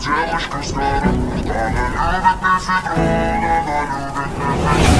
девушка старая, Она любит мифедрон, она любит мифедрон